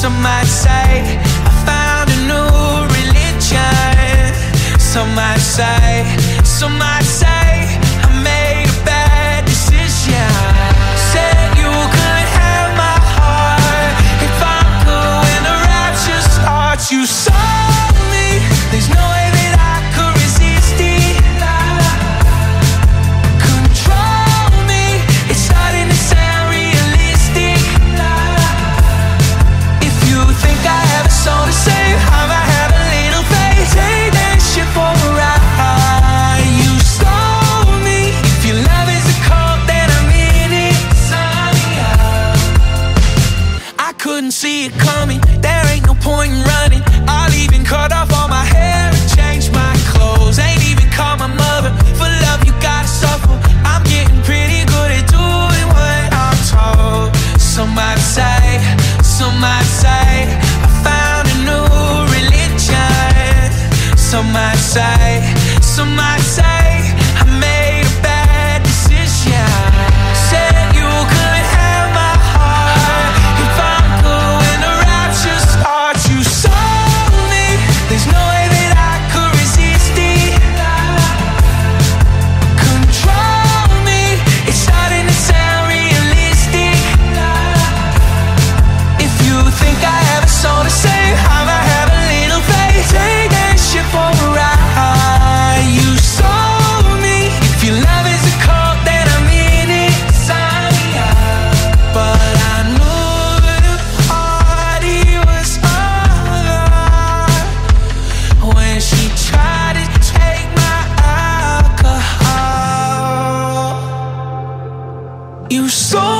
Some might say I found a new religion. Some might say, some might. going running. I'll even cut off all my hair and change my clothes. Ain't even call my mother. For love, you gotta suffer. I'm getting pretty good at doing what I'm told. Some might say, some might say, I found a new religion. Some might say, some might say, I made. You saw